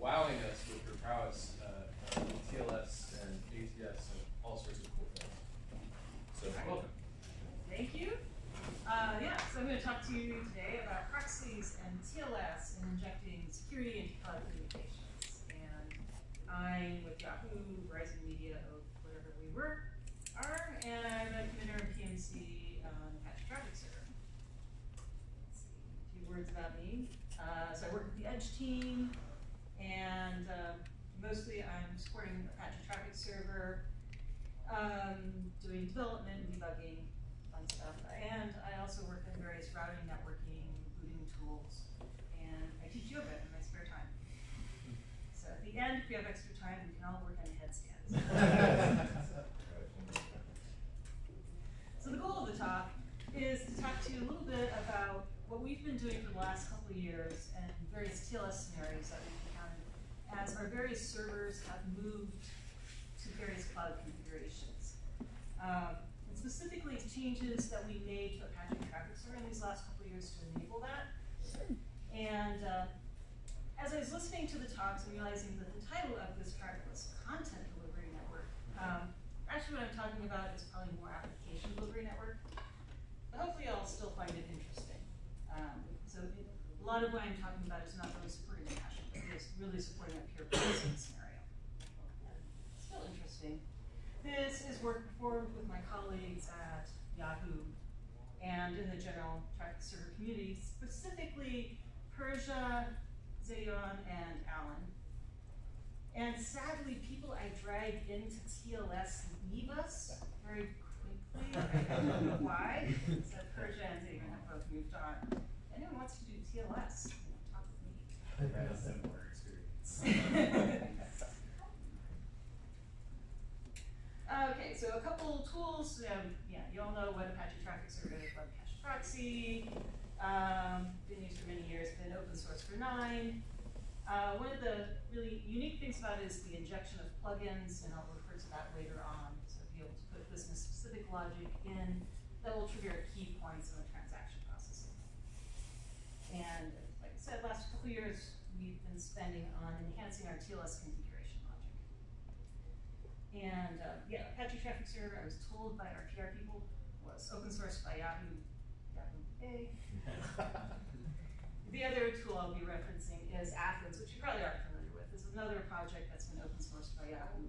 wowing us with her prowess uh, in TLS and ATS and all sorts of cool things. So welcome. Thank you. Uh, yeah, so I'm going to talk to you today about proxies and TLS and injecting security into cloud communications. And I'm with Yahoo, Verizon Media, or whatever we were, are, and I'm a committer of PMC on Apache Traffic Server. Let's see, a few words about me. Uh, so I work with the Edge team, and uh, mostly I'm supporting the Apache Traffic Server, um, doing development, debugging, fun stuff. And I also work in various routing, networking, booting tools, and I teach yoga in my spare time. So at the end, if we have extra time, we can all work on headstands. so the goal of the talk is to talk to you a little bit about what we've been doing for the last couple of years and various TLS scenarios that we've our various servers have moved to various cloud configurations. Um, and specifically changes that we made to Apache Traffic Server in these last couple years to enable that. And uh, as I was listening to the talks and realizing that the title of this track was Content Delivery Network, um, actually what I'm talking about is probably more application delivery network. But hopefully I'll still find it interesting. Um, so a lot of what I'm talking about is not really supporting the hash, but it is really supporting a pure pricing scenario. Still interesting. This is work performed with my colleagues at Yahoo and in the general traffic server community, specifically Persia, Zayon, and Alan. And sadly, people I dragged into TLS leave us very quickly. I don't know why. So Persia and Zayon have both moved on. Anyone wants to do TLS, talk with me. Okay, so a couple tools. Um, yeah, you all know what Apache Traffic Server is, Web Proxy. Um, been used for many years, been open source for nine. Uh, one of the really unique things about it is the injection of plugins, and I'll refer to that later on. So be able to put business-specific logic in that will trigger key points in the transaction processing. And like I said, last couple years, we've been spending on enhancing our TLS configuration logic. And uh, yeah, Apache Traffic Server, I was told by our PR people, was open source by Yahoo. Yahoo A. the other tool I'll be referencing is Athenz, which you probably aren't familiar with. This is another project that's been open sourced by Yahoo.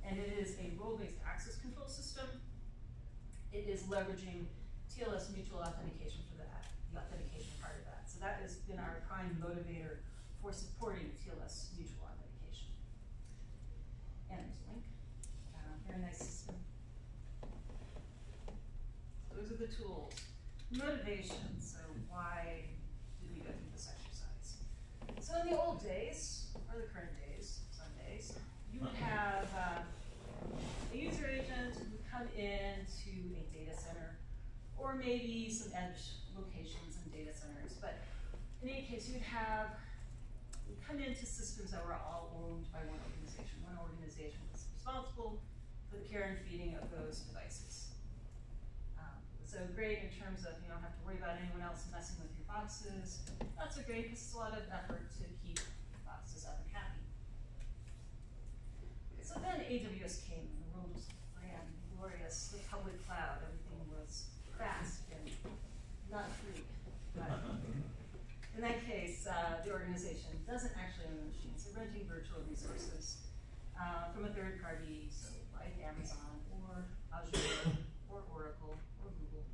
And it is a role-based access control system. It is leveraging TLS mutual authentication for that, the authentication part of that. So that has been our prime motivator for supporting TLS mutual authentication. And there's a link. Uh, very nice system. Those are the tools. Motivation, so why did we go through this exercise? So in the old days, or the current days, some days, you would have uh, a user agent who would come into a data center, or maybe some edge locations and data centers. But in any case, you'd have you come into systems that were all owned by one organization. One organization was responsible for the care and feeding of those devices. Um, so great in terms of you don't have to worry about anyone else messing with your boxes. Not so great because it's a lot of effort to keep boxes up and happy. So then AWS came and the world was grand, glorious, the public cloud, everything was fast and not free. But in that case, uh, the organization doesn't actually own the machines. They're renting virtual resources uh, from a third party, so like Amazon or Azure or Oracle or Google.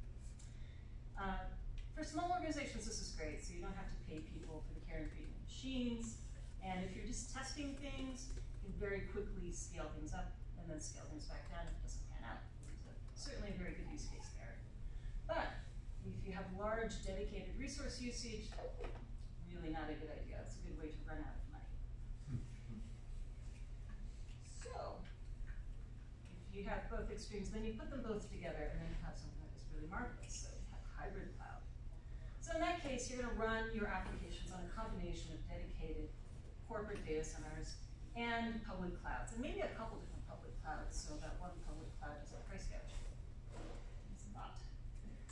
Uh, for small organizations, this is great. So you don't have to pay people for the care and feeding of machines. And if you're just testing things, you can very quickly scale things up and then scale things back down if it doesn't pan out. So certainly a very good use case if you have large dedicated resource usage, really not a good idea. It's a good way to run out of money. So, if you have both extremes, then you put them both together and then you have something that is really marvelous. So you have hybrid cloud. So in that case, you're gonna run your applications on a combination of dedicated corporate data centers and public clouds, and maybe a couple different public clouds, so that one public cloud is a price gouge. It's not.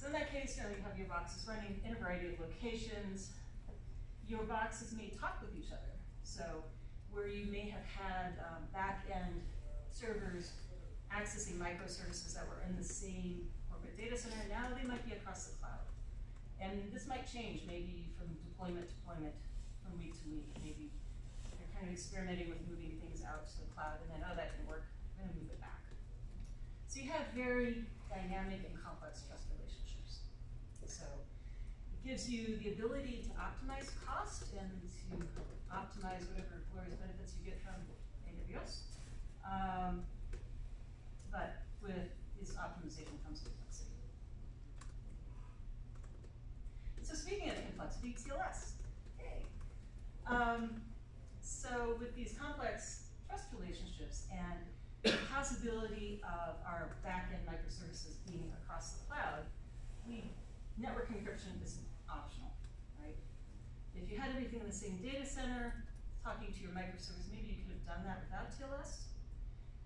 So in that case, you know, you have your boxes running in a variety of locations. Your boxes may talk with each other. So where you may have had um, back-end servers accessing microservices that were in the same corporate data center, now they might be across the cloud. And this might change, maybe from deployment to deployment, from week to week, maybe they're kind of experimenting with moving things out to the cloud, and then, oh, that didn't work, I'm gonna move it back. So you have very dynamic and complex trust. So it gives you the ability to optimize cost and to optimize whatever glorious benefits you get from AWS. Um, but with this optimization comes complexity. So speaking of complexity, TLS. Hey. Um, so with these complex trust relationships and the possibility of our backend microservices being across the cloud, we network encryption isn't optional, right? If you had everything in the same data center, talking to your microservice, maybe you could have done that without TLS.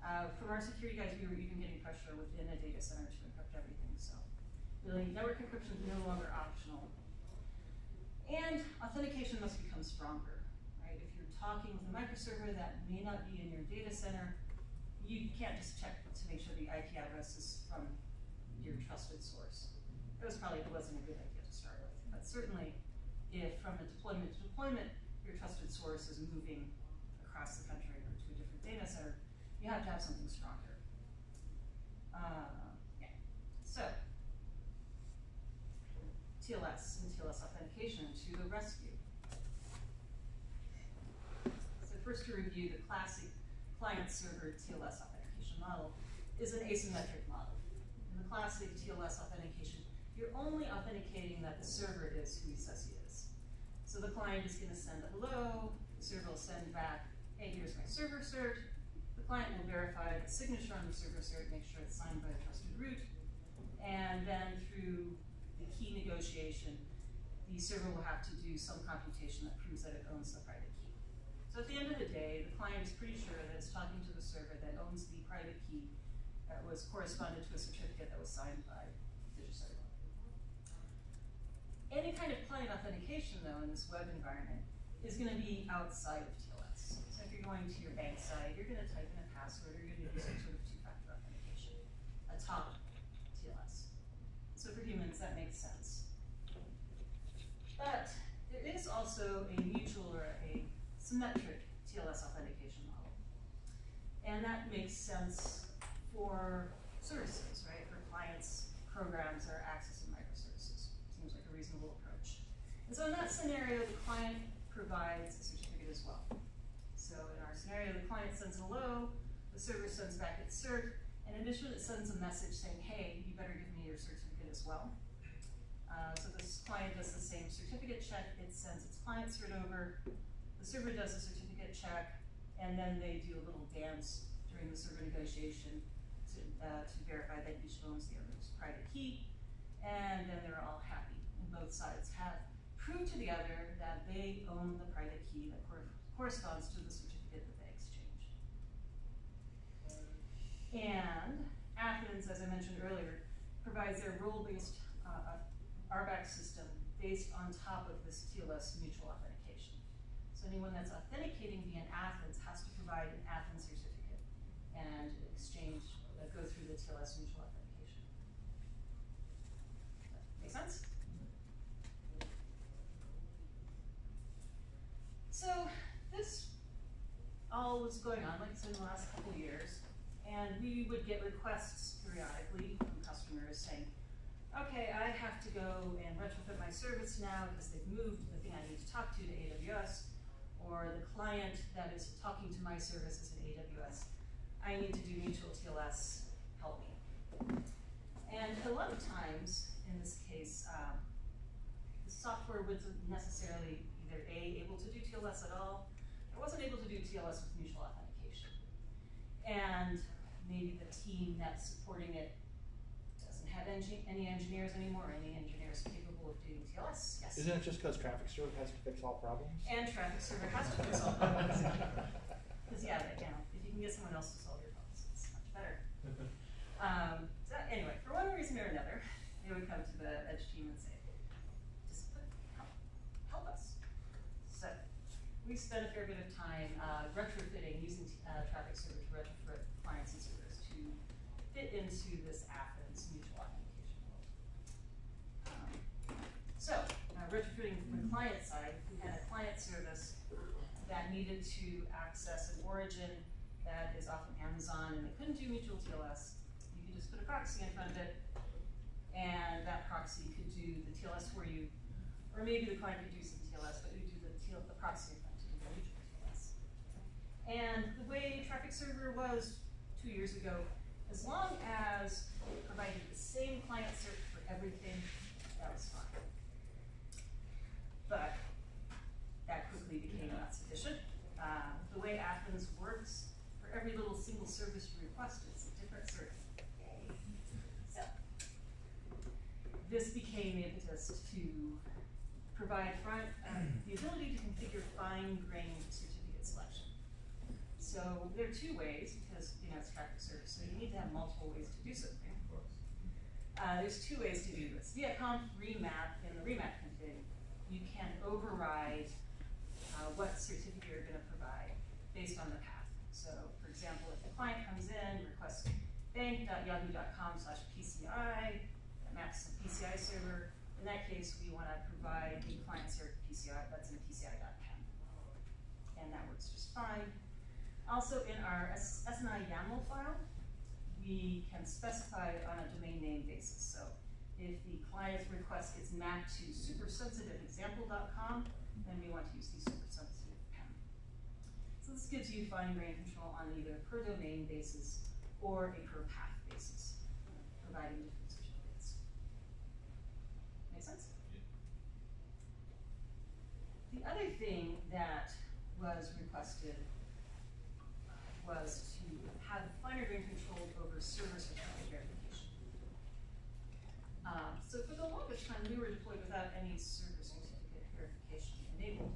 Uh, from our security guys, we were even getting pressure within a data center to encrypt everything, so really network encryption is no longer optional. And authentication must become stronger, right? If you're talking with a microserver that may not be in your data center, you can't just check to make sure the IP address is from your trusted source. Was probably wasn't a good idea to start with, but certainly if from a deployment to deployment, your trusted source is moving across the country or to a different data center, you have to have something stronger. Uh, yeah. So, TLS and TLS authentication to the rescue. So first to review the classic client-server TLS authentication model is an asymmetric model. In the classic TLS authentication, you're only authenticating that the server is who he says he is. So the client is going to send a hello, the server will send back, hey, here's my server cert. The client will verify the signature on the server cert, make sure it's signed by a trusted root, and then through the key negotiation, the server will have to do some computation that proves that it owns the private key. So at the end of the day, the client is pretty sure that it's talking to the server that owns the private key that was corresponded to a certificate that was signed by. Any kind of client authentication, though, in this web environment is going to be outside of TLS. So if you're going to your bank site, you're going to type in a password, or you're going to do some sort of two-factor authentication atop TLS. So for humans, that makes sense. But there is also a mutual or a symmetric TLS authentication model. And that makes sense for services, right? For clients, programs, or accessing reasonable approach. And so in that scenario, the client provides a certificate as well. So in our scenario, the client sends hello, the server sends back its cert, and initially it sends a message saying, hey, you better give me your certificate as well. Uh, so this client does the same certificate check, it sends its client cert over, the server does a certificate check, and then they do a little dance during the server negotiation to, uh, to verify that each owns the other's private key, and then they're all happy. Both sides have proved to the other that they own the private key that cor corresponds to the certificate that they exchanged. And Athenz, as I mentioned earlier, provides their role-based uh, RBAC system based on top of this TLS mutual authentication. So anyone that's authenticating via an Athenz has to provide an Athenz certificate and exchange, uh, go through the TLS mutual authentication. Make sense? So this all was going on, like I said, in the last couple of years, and we would get requests periodically from customers saying, okay, I have to go and retrofit my service now because they've moved the thing I need to talk to to AWS, or the client that is talking to my service is in AWS. I need to do mutual TLS, help me. And a lot of times, in this case, um, the software wasn't necessarily either A, able to do TLS at all, or wasn't able to do TLS with mutual authentication. And maybe the team that's supporting it doesn't have engi any engineers anymore, any engineers capable of doing TLS, yes. Isn't it just because traffic server has to fix all problems? And traffic server has to fix all problems. Because yeah, that, you know, if you can get someone else to solve your problems, it's much better. Um, so anyway, for one reason or another, they would come to the edge team and say, just put, help, help us. So we spent a fair bit of time uh, retrofitting, using uh, traffic server to retrofit clients and servers to fit into this Athenz mutual authentication world. Um, so, uh, retrofitting from the client side, we had a client service that needed to access an origin that is often Amazon and they couldn't do mutual TLS. You could just put a proxy in front of it and that proxy could do the TLS for you. Or maybe the client could do some TLS, but it would do the, the proxy in front to do the mutual TLS. And the way traffic server was two years ago, as long as it provided the same client search for everything, that was fine. But that quickly became not sufficient. Uh, the way Athenz works, for every little single service you request, it's a different search. So, this became impetus to provide front, uh, the ability to configure fine-grained. So there are two ways, because, you know, it's traffic service, so you need to have multiple ways to do something. Of course. Uh, there's two ways to do this. Via conf remap, in the remap config, you can override uh, what certificate you're gonna provide based on the path. So, for example, if the client comes in, requests bank.yahoo.com slash PCI, that maps to PCI server, in that case, we wanna provide the client server PCI, that's in PCI.pem. And that works just fine. Also, in our SNI YAML file, we can specify on a domain name basis. So if the client's request gets mapped to supersensitiveexample.com, then we want to use the supersensitive pem. So this gives you fine-grained control on either per domain basis or a per path basis, providing different certificates. Make sense? The other thing that was requested was to have finer grained control over server certificate verification. Um, so for the longest time, we were deployed without any server certificate verification enabled.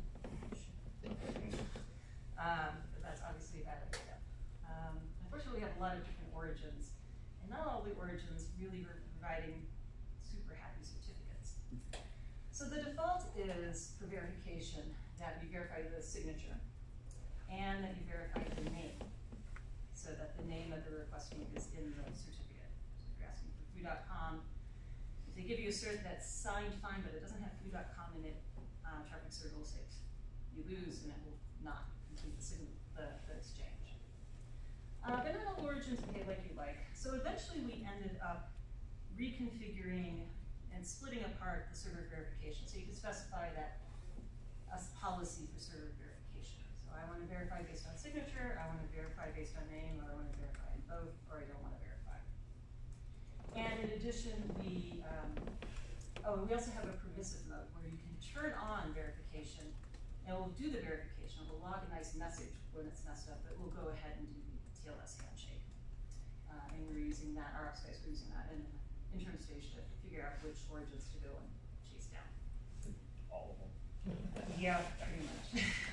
Um, but that's obviously a bad idea. Um, unfortunately, we have a lot of different origins, and not all the origins really were providing super happy certificates. So the default is for verification that you verify the signature and that you verify the name so that the name of they're requesting is in the certificate. So if you're asking for foo.com, if they give you a cert that's signed fine but it doesn't have foo.com in it, uh, traffic server will say you lose and it will not complete the, sign- the, the exchange. Uh, all origins behave like you like. So eventually we ended up reconfiguring and splitting apart the server verification. So you can specify that a policy for server verification. So I wanna verify based on signature, I wanna verify based on name, or I wanna verify in both, or I don't wanna verify. And in addition, we, um, oh, and we also have a permissive mode where you can turn on verification, and it will do the verification, it will log a nice message when it's messed up, but we'll go ahead and do the TLS handshake. Uh, and we're using that, our upspace, we're using that in interim stage to figure out which origins to go and chase down. All of them. Yeah, pretty much.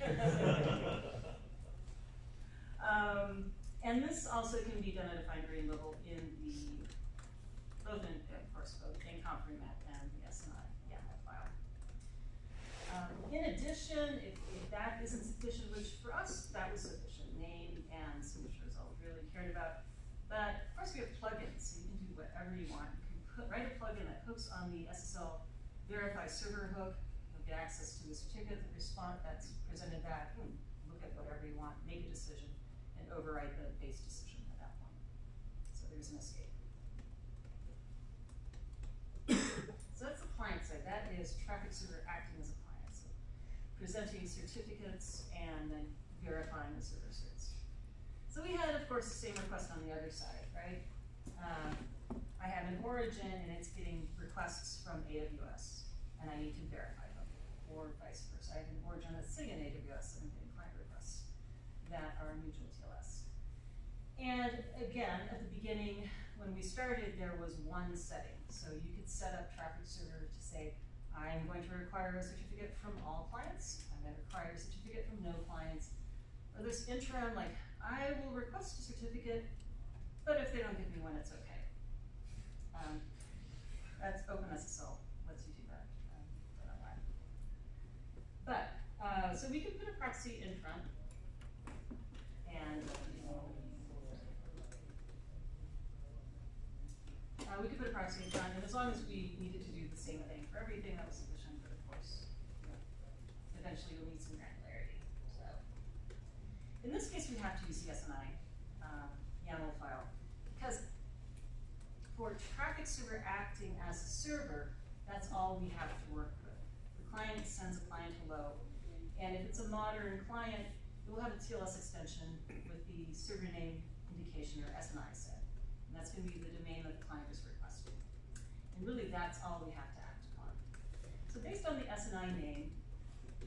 Um, and this also can be done at a fine grain level in the, both in, of course, both in conf remap and the SNI YAML file. Um, in addition, if, if that isn't sufficient, which for us, that was sufficient, name and signature is all we really cared about. But of course, we have plugins, so you can do whatever you want. You can put, write a plugin that hooks on the SSL verify server hook, you'll get access to the certificate, response that's presented back, and look at whatever you want, make a decision, and override the base decision at that point. So there's an escape. So that's the client side, that is traffic server acting as a client, so presenting certificates and then verifying the server certs. So we had, of course, the same request on the other side, right? Um, I have an origin and it's getting requests from AWS, and I need to verify or vice versa. I have an origin that's sitting in AWS and I'm getting client requests that are mutual TLS. And again, at the beginning, when we started, there was one setting. So you could set up traffic server to say, I'm going to require a certificate from all clients, I'm gonna require a certificate from no clients. Or this interim, like, I will request a certificate, but if they don't give me one, it's okay. Um, that's OpenSSL But so we could put a proxy in front. And. Uh, we could put a proxy in front, and as long as we needed to do the same thing for everything, that was sufficient, but of course, eventually you'll need some granularity, so. In this case, we have to use the um, YAML file, because for traffic server acting as a server, that's all we have to work with. The client sends a client hello, and if it's a modern client, it will have a TLS extension with the server name indication or SNI set. And that's gonna be the domain that the client is requesting. And really, that's all we have to act upon. So based on the SNI name,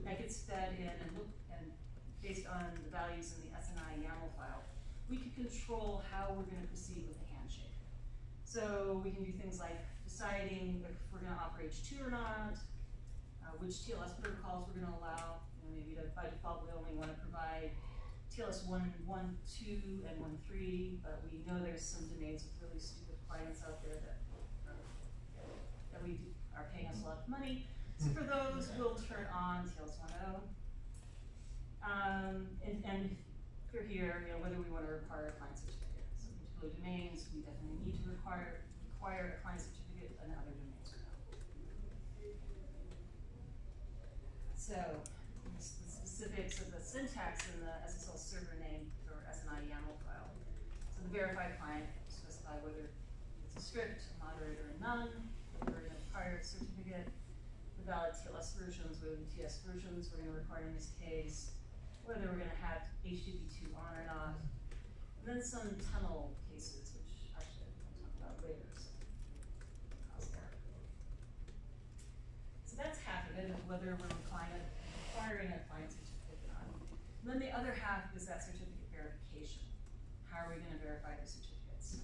that gets fed in and look, and based on the values in the SNI YAML file, we can control how we're gonna proceed with the handshake. So we can do things like deciding if we're gonna operate H2 or not, uh, which TLS protocols we're gonna allow. Maybe to, by default, we only wanna provide TLS one, one, two, and one, three, but we know there's some domains with really stupid clients out there that, are- that we are paying us a lot of money. So for those, we'll turn on TLS one oh. Um, and, and for here, you know, whether we wanna require a client certificate. Some particular domains, we definitely need to require, require a client certificate, and other domains. So, specifics of the syntax in the SSL server name or SNI YAML file. So the verified client specify whether it's a script, a moderator, or none, we're gonna require a certificate, the valid TLS versions, whether the TS versions we're gonna require in this case, whether we're gonna have HTTP two on or not, and then some tunnel cases, which actually we'll talk about later, so. So that's half of it, of whether we're requiring, a client. And then the other half is that certificate verification. How are we gonna verify the certificates?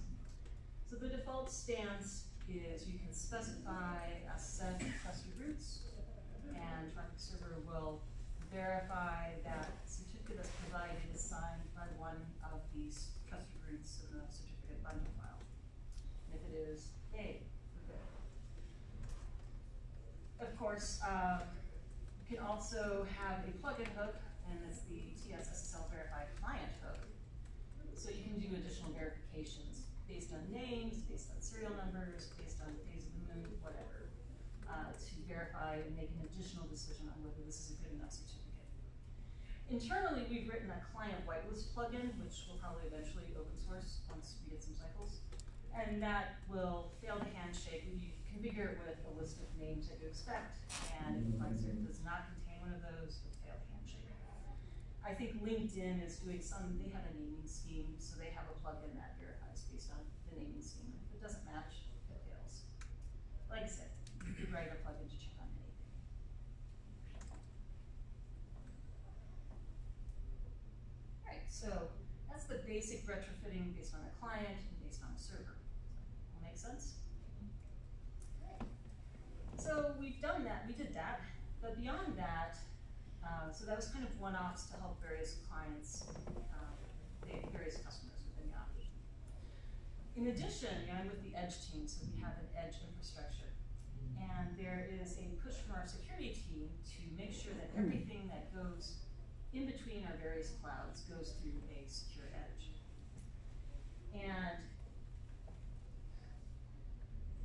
So the default stance is you can specify a set of trusted roots, and traffic server will verify that certificate that's provided is signed by one of these trusted roots in the certificate bundle file. And if it is, yay, we're good. Of course, um, you can also have a plugin hook, and it's the TSSL verified client code. So you can do additional verifications based on names, based on serial numbers, based on days of the moon, whatever, uh, to verify and make an additional decision on whether this is a good enough certificate. Internally, we've written a client whitelist plugin, which will probably eventually open source once we get some cycles. And that will fail the handshake, you configure it with a list of names that you expect, and if the client does not contain one of those, it'll fail the handshake. I think LinkedIn is doing some, they have a naming scheme, so they have a plugin that verifies based on the naming scheme. If it doesn't match, it fails. Like I said, you could write a plugin to check on anything. Alright, so that's the basic retrofitting based on a client and based on a server. All make sense? So we've done that, we did that, but beyond that, uh, so that was kind of one-offs to help various clients, um, various customers within Yahoo. In addition, you know, I'm with the Edge team, so we have an Edge infrastructure. And there is a push from our security team to make sure that everything that goes in between our various clouds goes through a secure edge. And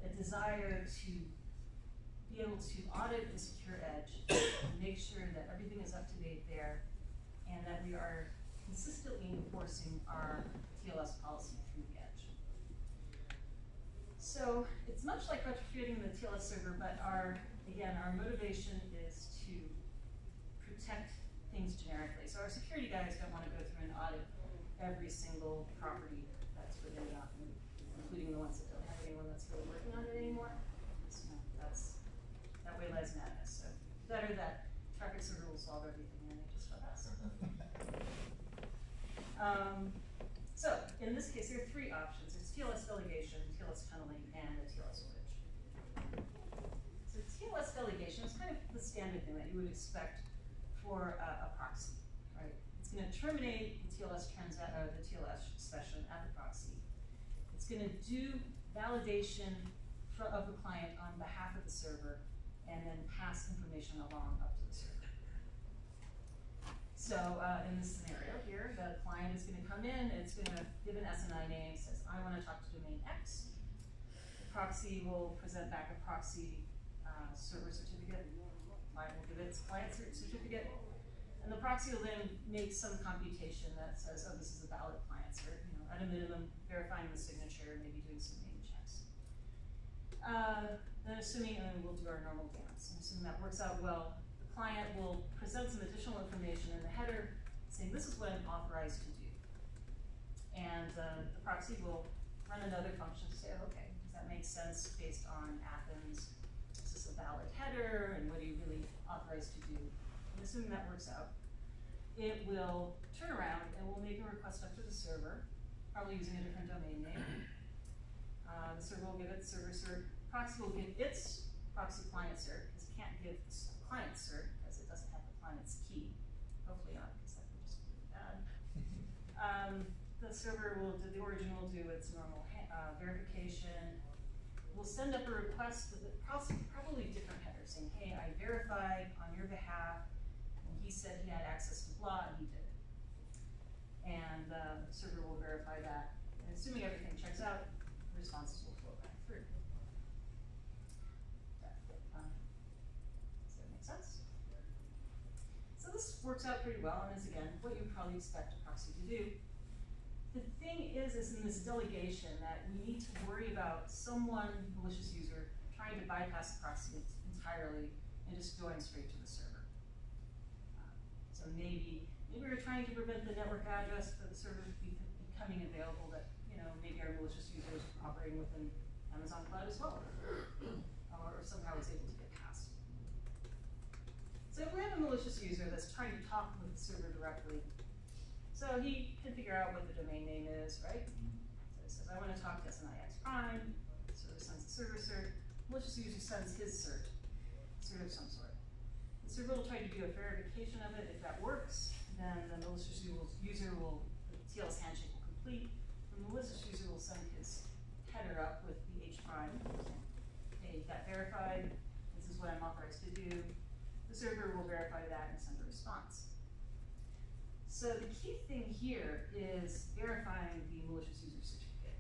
a desire to be able to audit the secure edge, and make sure that everything is up to date there, and that we are consistently enforcing our TLS policy through the edge. So it's much like retrofitting the TLS server, but our, again, our motivation is to protect things generically. So our security guys don't wanna go through and audit every single property that's within Yahoo, including the ones that don't have anyone that's really working on it anymore. So, no, that's, that way lies madness, so better that traffic server will solve everything and they just help us. Um, so, in this case, there are three options. There's TLS delegation, TLS tunneling, and a TLS bridge. So TLS delegation is kind of the standard thing that you would expect for a, a proxy, right? It's gonna terminate the TLS transa, uh, the TLS session at the proxy. It's gonna do validation for, of the client on behalf of the server, and then pass information along up to the server. So, uh, in this scenario here, the client is gonna come in, it's gonna give an SNI name, says, I wanna talk to domain X. The proxy will present back a proxy, uh, server certificate, client will give its client certificate. And the proxy will then make some computation that says, oh, this is a valid client cert, you know, at a minimum verifying the signature, maybe doing some. Uh, then assuming, and then we'll do our normal dance, and assuming that works out well, the client will present some additional information in the header saying, this is what I'm authorized to do. And, uh, the proxy will run another function to say, okay, does that make sense based on Athenz? Is this a valid header, and what are you really authorized to do? And assuming that works out, it will turn around and will make a request up to the server, probably using a different domain name. Uh, the server will give it server cert, proxy will give its proxy client cert, because it can't give the client cert, because it doesn't have the client's key. Hopefully not, because that would just be really bad. Um, the server will do, the origin will do its normal uh, verification. We'll send up a request with a probably, probably different header saying, hey, I verified on your behalf, and he said he had access to blah, and he did. And, uh, the server will verify that, and assuming everything checks out, responses will flow back through. That, um, Does that make sense? So this works out pretty well, and is again, what you probably expect a proxy to do. The thing is, is in this delegation that we need to worry about someone, malicious user, trying to bypass the proxy entirely and just going straight to the server. Um, So maybe, maybe we're trying to prevent the network address for the server be- becoming available that, you know, maybe our malicious user is operating within Amazon Cloud as well. Or somehow is able. So if we have a malicious user that's trying to talk with the server directly, so he can figure out what the domain name is, right? So he says, I wanna talk to SNIX prime, so server sends the server cert, malicious user sends his cert, cert of some sort. The server will try to do a verification of it, if that works, then the malicious user will, the TLS handshake will complete. The malicious user will send his header up with the H prime, hey, that verified, this is what I'm authorized to do. The server will verify that and send a response. So the key thing here is verifying the malicious user certificate.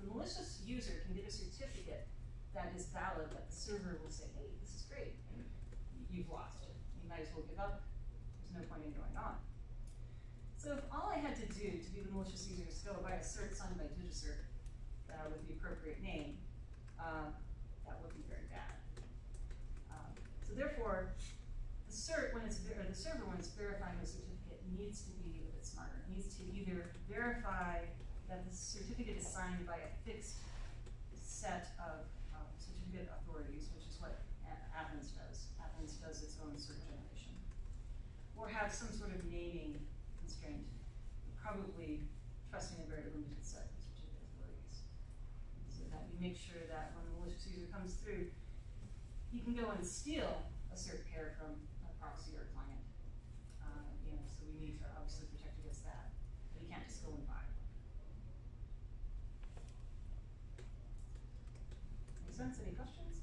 The malicious user can get a certificate that is valid, that the server will say, hey, this is great, you've lost it. You might as well give up, there's no point in going on. So if all I had to do to be the malicious user is go buy a cert signed by DigiCert, uh, with the appropriate name, um, that would be very bad. Um, so therefore, the cert, when it's, or the server, when it's verifying the certificate, needs to be a bit smarter. It needs to either verify that the certificate is signed by a fixed set of, um, certificate authorities, which is what A- Athenz does. Athenz does its own cert generation. Or have some sort of naming constraint, probably trusting a very limited set of certificate authorities. So that you make sure that when the malicious user comes through, he can go and steal a cert pair from a proxy or client. Uh, you know, so we need to obviously protect against that, he can't just go and buy. Make sense? Any questions?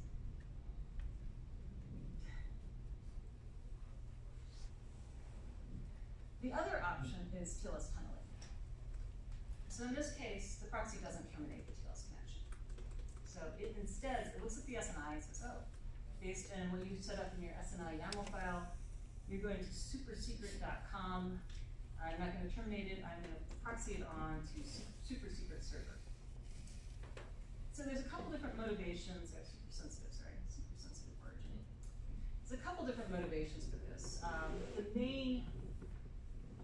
The other option is TLS tunneling. So in this case, the proxy doesn't terminate the TLS connection. So it instead, it looks at the SNI and says, oh, based on what you set up in your SNI YAML file, you're going to supersecret.com. I'm not gonna terminate it, I'm gonna proxy it on to supersecret server. So there's a couple different motivations, super sensitive, sorry, super sensitive origin. There's a couple different motivations for this. Um, the main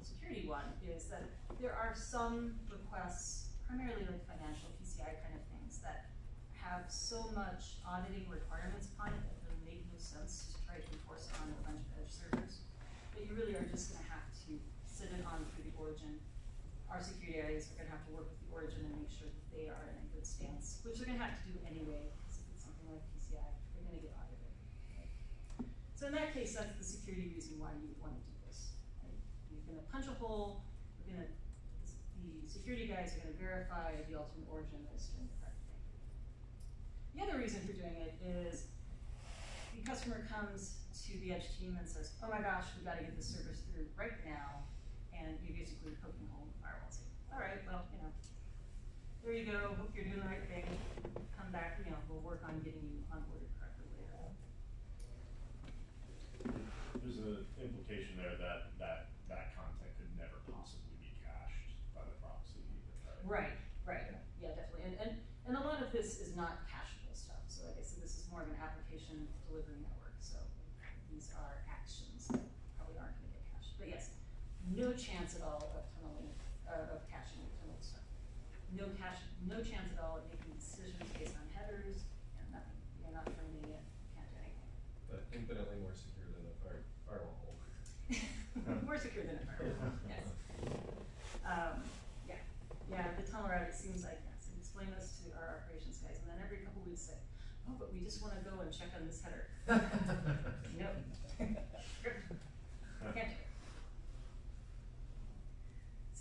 security one is that there are some requests, primarily like financial PCI kind of things, that have so much auditing requirements upon it that really make no sense to try to enforce it on a bunch of edge servers. But you really are just gonna have to sit it on through the origin. Our security areas are gonna have to work with the origin and make sure that they are in a good stance, which they're gonna have to do anyway, because if it's something like PCI, they're gonna get audited. right? So in that case, that's the security reason why you would wanna do this. right? You're gonna punch a hole, we're gonna, the security guys are gonna verify the ultimate origin is doing the correct thing. The other reason for doing it is customer comes to the Edge team and says, oh my gosh, we've gotta get this service through right now, and you're basically poking a hole in the firewall, and say, all right, well, you know, there you go, hope you're doing the right thing, come back, you know, we'll work on getting you onboarded correctly later. There's an implication there that, that, that content could never possibly be cached by the proxy either, right? Right, right, yeah, definitely, and, and, and a lot of this is not cacheable stuff, so like I said, this is more of an application delivery network, so these are actions that probably aren't gonna get cached, but yes, no chance at all of tunneling, uh, of caching tunnel stuff. No cache, no chance at all of making decisions based on headers, and nothing, you're not terminating it, can't do anything. But infinitely more secure than a fire, firewall hole. More secure than a firewall, yes. Um, yeah, yeah, the tunnel route, it seems like, yes, and explain this to our operations guys, and then every couple weeks say, oh, but we just wanna go and check on this header. Nope. Can't do it.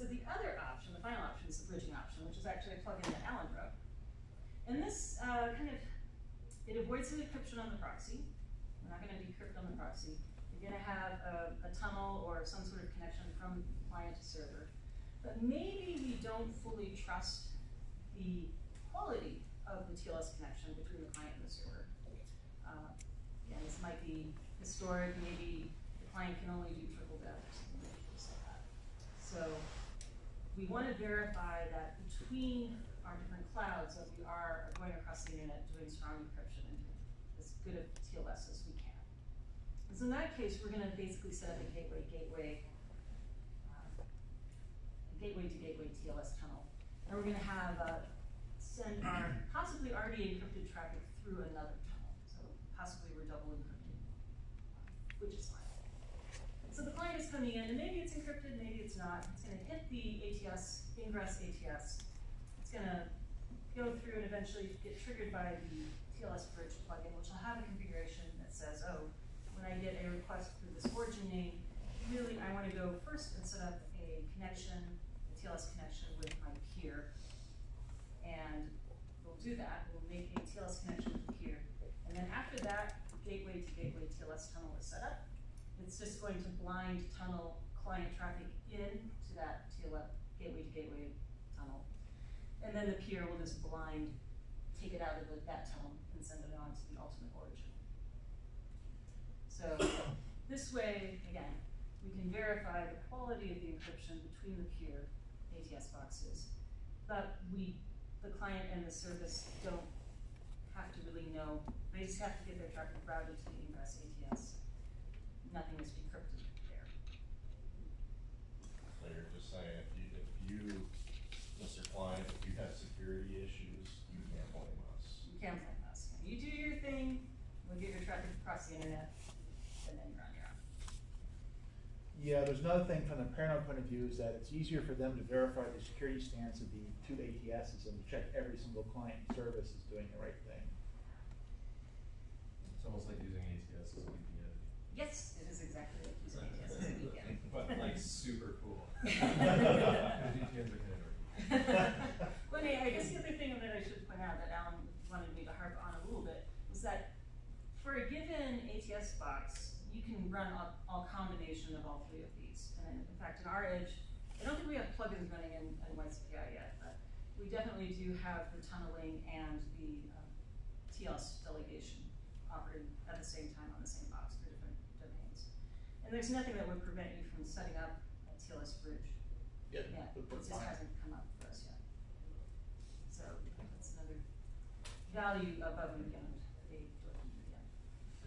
So the other option, the final option, is the bridging option, which is actually a plugin that Alan wrote. And this, uh, kind of, it avoids the encryption on the proxy. We're not gonna decrypt on the proxy. You're gonna have a, a tunnel or some sort of connection from client to server. But maybe we don't fully trust the quality of the TLS connection between the client and the server. Uh, Again, this might be historic, maybe the client can only do triple DES or something like that. So we wanna verify that between different clouds, that we are going across the internet doing strong encryption and as good of TLS as we can. So in that case, we're gonna basically set up a gateway, gateway, uh, gateway to gateway TLS tunnel. And we're gonna have, uh, send our possibly already encrypted traffic through another tunnel, so possibly we're double encrypted, uh, which is fine. So the client is coming in, and maybe it's encrypted, maybe it's not, it's gonna hit the ATS, ingress ATS. It's gonna go through and eventually get triggered by the TLS bridge plugin, which will have a configuration that says, oh, when I get a request through this origin name, really, I wanna go first and set up a connection, a TLS connection with my peer. And we'll do that, we'll make a TLS connection with the peer. And then after that, gateway to gateway TLS tunnel is set up. It's just going to blind tunnel client traffic in to that TLS, gateway to gateway. And then the peer will just blind, take it out of the, that tunnel and send it on to the ultimate origin. So, this way, again, we can verify the quality of the encryption between the peer ATS boxes. But we, the client and the service don't have to really know, they just have to get their traffic routed to the ingress ATS. Nothing is decrypted there. You're just saying, if you, if you, Mr. Client, if you have security issues, you can't blame us. You can't blame us. You do your thing, we'll get your traffic across the internet, and then you're on your own. Yeah, there's another thing from the paranoid point of view is that it's easier for them to verify the security stance of the two ATSs and to check every single client and service is doing the right thing. It's almost like using ATS as a VPN. Yes, it is exactly like using ATS as a VPN. But like super cool. Because VPNs are kind of. Well, I I guess the other thing that I should point out that Alan wanted me to harp on a little bit was that for a given ATS box, you can run a, a combination of all three of these. And in fact, in our Edge, I don't think we have plugins running in, in YCPI yet, but we definitely do have the tunneling and the um, TLS delegation operating at the same time on the same box for different domains. And there's nothing that would prevent you from setting up a TLS bridge Yeah, yeah, it but- but just hasn't come up for us yet. So that's another value above and beyond a dorky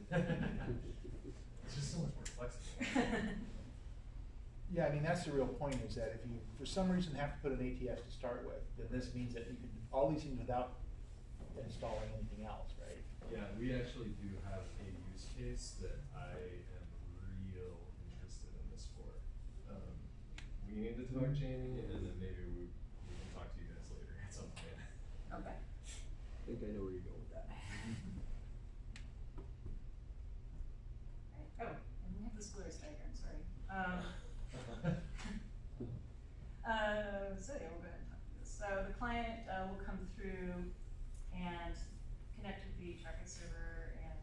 It's just so much more flexible. Yeah, I mean, that's the real point, is that if you, for some reason, have to put an ATS to start with, then this means that you can, do all these things without installing anything else, right? Yeah, we actually do have a use case that I am real interested in this for. Um, we need to talk Jamie, and then maybe we, we can talk to you guys later at some point. Okay. I think I know where you're going with that. Right. Oh, and we have the Squares diagram, sorry. Um, uh, so yeah, we'll go ahead and talk through this. So the client, uh, will come through and connect with the traffic server and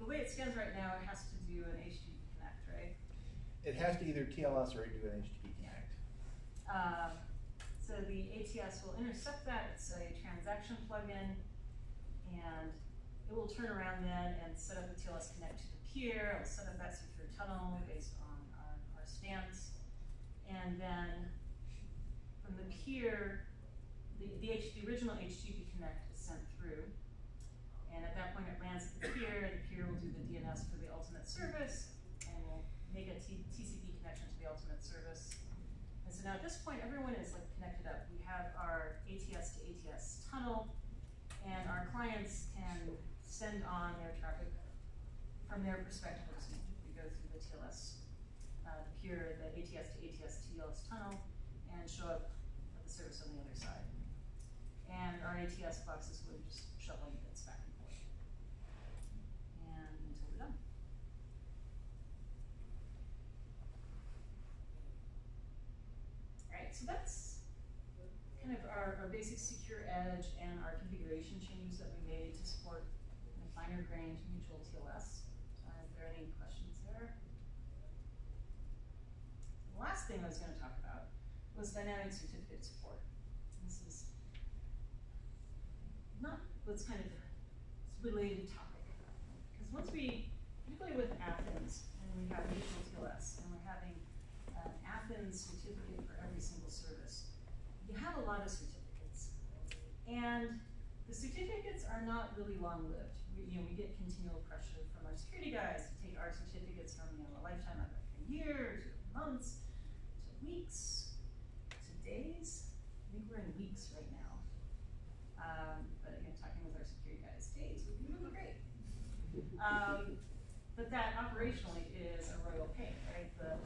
the way it scans right now, it has to do an HTTP connect, right? It has to either TLS or do an HTTP connect. Um, so the ATS will intercept that, it's a transaction plugin, and it will turn around then and set up the TLS connect to it'll set up that secure tunnel based on our, our stance. And then from the peer, the, the H, the original HTTP connect is sent through. And at that point, it lands at the peer, and the peer will do the DNS for the ultimate service, and will make a T- TCP connection to the ultimate service. And so now at this point, everyone is like connected up. We have our ATS to ATS tunnel, and our clients can send on their traffic from their perspective. We go through the TLS, uh, the peer, the ATS to ATS TLS tunnel, and show up at the service on the other side. And our ATS boxes would just shuffling bits back and forth. And until we're done. Alright, so that's kind of our, our basic secure edge and our configuration changes that we made to support the finer grained mutual TLS. Uh, Are there any questions there? The last thing I was gonna talk about was dynamic certificate support. This is not what's kind of related topic. Because once we, particularly with Athenz, and we have mutual TLS, and we're having an Athenz certificate for every single service, you have a lot of certificates. And the certificates are not really long-lived. We, you know, we get continual pressure from our security guys to take our certificates from, you know, a lifetime of a year, to months, to weeks, to days. I think we're in weeks right now. Um, but again, talking with our security guys, days would be really great. Um, but that operationally is a royal pain, right? The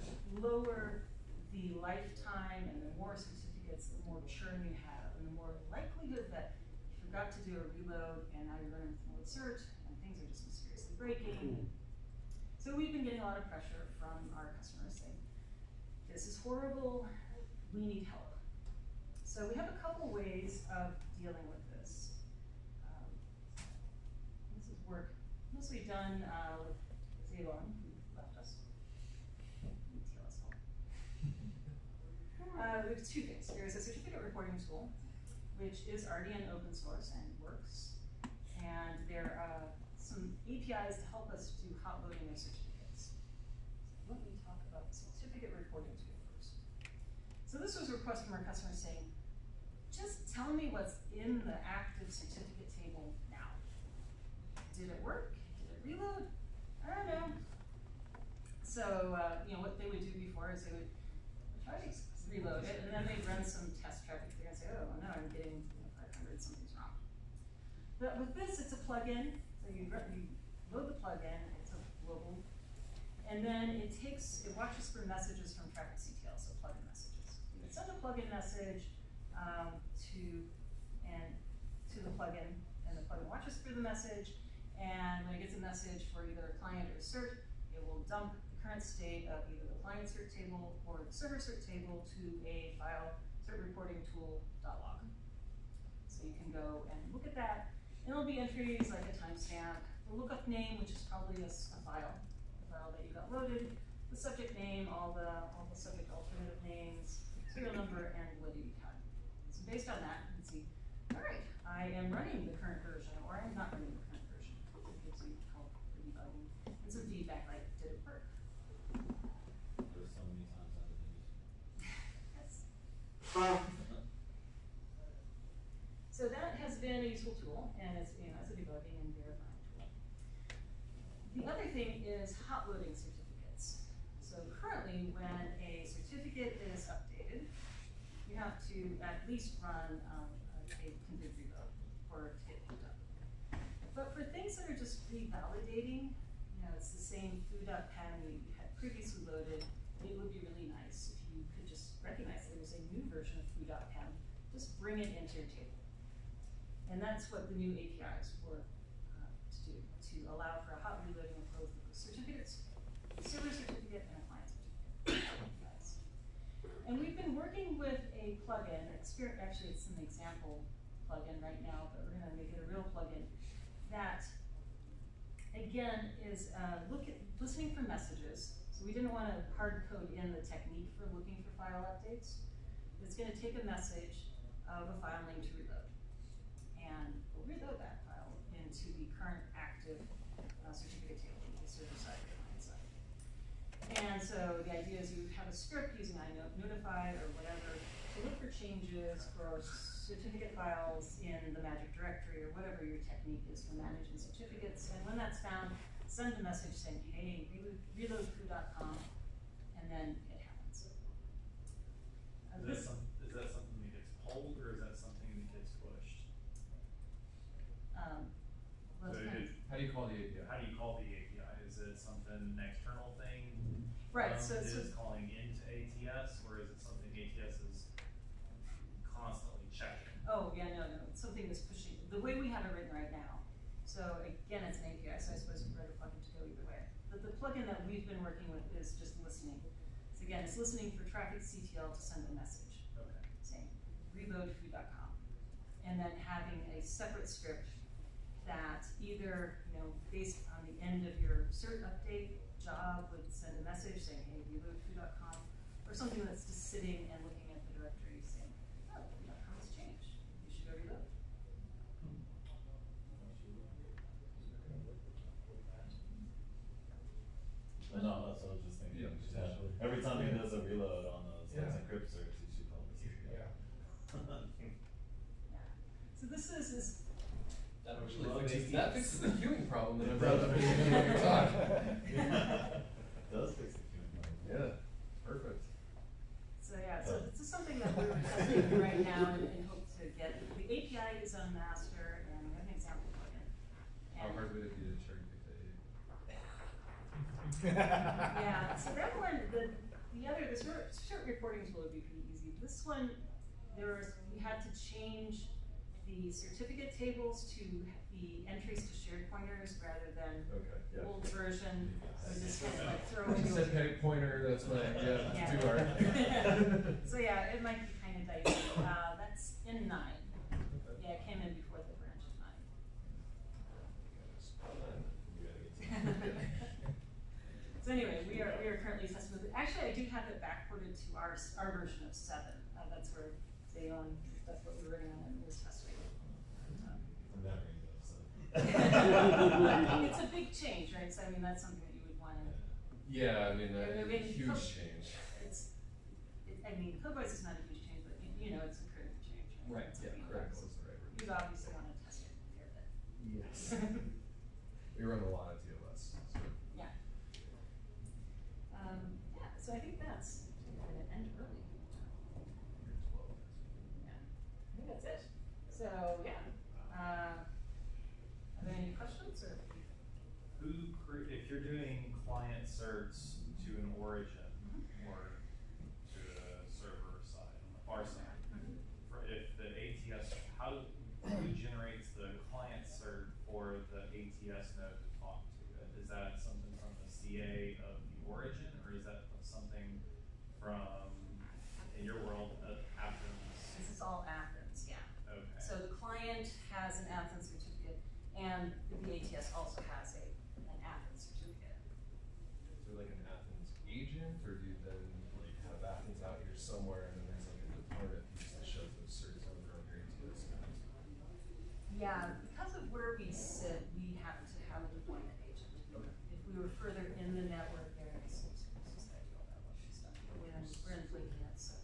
lower the lifetime and the more certificates, the more churn you have, and the more likelihood that you forgot to do a reload and now you're running with search and things are just mysteriously breaking. So we've been getting a lot of pressure from our customers saying, this is horrible, we need help. So we have a couple ways of dealing with this. Um, this is work mostly done uh, with Zalon, who left us. Home. Uh, there's two things. There's a certificate reporting tool, which is already an open source and works. And there are some APIs to help us do hot loading of certificates. So let me talk about the certificate reporting tool. So this was a request from our customer saying, just tell me what's in the active certificate table now. Did it work? Did it reload? I don't know. So, uh, you know, what they would do before is they would try to reload it, and then they'd run some test traffic. They're gonna say, oh, no, I'm getting you know, 500, something's wrong. But with this, it's a plugin, so you, you load the plugin, it's a global, and then it takes, it watches for messages from traffic plugin sends a plugin message um, to and to the plugin, and the plugin watches for the message. And when it gets a message for either a client or a cert, it will dump the current state of either the client cert table or the server cert table to a file cert reporting tool.log. So you can go and look at that. And there'll be entries like a timestamp, the lookup name, which is probably a file, a file that you got loaded, the subject name, all the all the subject alternative names, serial number, and validity time. So based on that, you can see, all right, I am running the current version, or I'm not running the current version. It gives you help for debugging and some feedback like, did it work? There's so many times I've been used. Yes. So that has been a useful tool, and it's, you know, as a debugging and verifying tool. The other thing is hot loading certificates. So currently, when a certificate is updated, you have to at least run um, a config reload it to get picked up. But for things that are just revalidating, you know, it's the same foo.pem we had previously loaded, it would be really nice if you could just recognize that there's a new version of foo.pem, just bring it into your table. And that's what the new APIs were uh, to do, to allow for a hot reloading of both of those certificates, a server certificate and a client certificate. APIs. And we've been working with a plugin, exper- actually it's an example plugin right now, but we're gonna make it a real plugin, that again, is, uh, look at, listening for messages. So we didn't wanna hard code in the technique for looking for file updates. It's gonna take a message of a file name to reload. And we'll reload that file into the current active uh, certificate table, the server side, the client side. And so the idea is you have a script using iNotify or whatever to look for changes for certificate files in the Magic Directory or whatever your technique is for managing certificates. And when that's found, send a message saying, hey, reload, reloadfoo.com, and then it happens. Uh, Is that some, is that something that gets pulled or is that something that gets pushed? um, well, So it's it- How do you call the API? How do you call the API? Is it something, an external thing? Right, um, so- so- Is calling into ATS or is it something ATS is constantly checking? Oh, yeah, something that's pushing, the way we have it written right now, so again, it's an API, so I suppose you write a plugin to go either way. But the plugin that we've been working with is just listening. So again, it's listening for traffic CTL to send a message, Okay. saying reloadfood.com. And then having a separate script that either, you know, based on the end of your cert update job would send a message saying, hey, reloadfood.com, or something that's just sitting and looking at the directory saying, oh, foo.com has changed, you should go reload. Well, no, that's what I was just thinking. Yeah, Just potentially. have- Every time he does a reload on those, Yeah. let's encrypt certs, he should call this. Yeah. Yeah. So this is, is, That Love actually fixes, APIs. that fixes the queuing problem that I brought up at the beginning of your talk. Does fix the queuing problem. Yeah, perfect. so yeah, so this is something that we're testing right now and, and hope to get, the API is on master and we have an example plugin. How And- hard would it be to cherry pick the eight? Yeah, so that one, the, the other, the short, short reporting tool would be pretty easy. This one, there was, we had to change the certificate tables to the entries to shared pointers rather than Okay, yeah. old version, so we just kind of like throw She said it. peg pointer, that's my, yeah, Yeah. too hard. So yeah, it might be kind of dicey. Uh, that's in nine. Yeah, it came in before the branch of nine. So anyway, we are, we are currently testing with, it. actually, I do have it backported to our, s- our version of seven, uh, that's where they on, that's what we're running on in this test right now. And that rings so. It's a big change, right, so I mean, that's something that you would wanna, Yeah, I mean, Yeah, uh, that, I mean, huge co- change. it's, it, I mean, code wise is not a huge change, but you, you know, it's a critical change, right? Right, It's yeah, something critical that's- is the right word. You'd obviously wanna test it a fair bit. Yes. We run a lot of TLS, so. Yeah. Um, yeah, so I think that's, we're gonna end early. You're twelve. Yeah, I think that's it. So, yeah, uh, are there any questions or? Who, cre- if you're doing client certs to an origin Mhm. or to a server side, on the far side, Mhm. for if the ATS, how, do- who generates the client cert for the ATS node to talk to? Is that something from the CA of the origin, or is that something from, in your world, uh, Athenz? This is all Athenz, yeah. Okay. So the client has an Athenz certificate and the ATS also has a, an Athenz certificate. Is there like an Athenz agent, or do you then like have Athenz out here somewhere and then there's like a deployment piece that shows those certs over on your ATS nodes? Yeah, because of where we sit, we have to have a deployment agent. Okay. If we were further in the network area, it's, it's just like all that lucky stuff, but we're in, we're in Flakenet, so.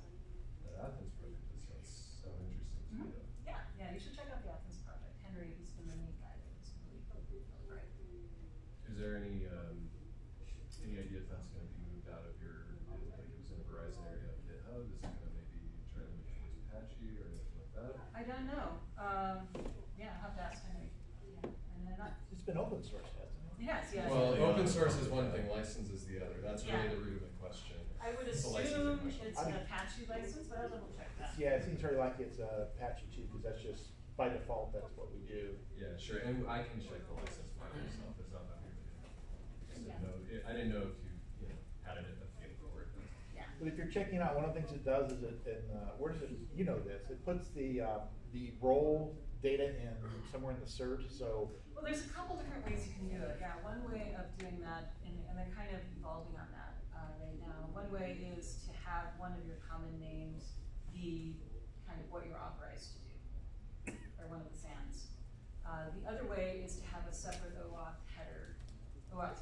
That Athenz project just sounds so interesting to me Mhm. though. Yeah, yeah, you should check out the Athenz project. Henry, who's been the main guy, is really, really great. Is there any, um, any idea if that's gonna be moved out of your, like it was in a Verizon area of GitHub, is it gonna maybe try to move towards Apache or anything like that? I don't know, um, yeah, I'll have to ask Henry, yeah, and then not, It's been open source, hasn't it? yes, yes. Well, Yeah. open source is one thing, license is the other, that's really Yeah. the root of the question. I would It's a licensing assume question. it's an I mean- Apache license, but I'll double check that. Yeah, it seems very like it's uh, Apache too, because that's just, by default, that's what we do. Yeah, sure, and I can check the license by myself, it's not that big of a deal. Just Yeah. Didn't know, I didn't know if you, you know, had it a feel for it, that's all. Yeah. But if you're checking out, one of the things it does is it, and, uh, where does it, you know this, it puts the, uh, the role data in somewhere in the cert, so. Well, there's a couple different ways you can do it, yeah, one way of doing that, and, and they're kind of evolving on that, uh, right now. One way is to have one of your common names be kind of what you're authorized to do, or one of the SANs. Uh, the other way is to have a separate OAuth header, OAuth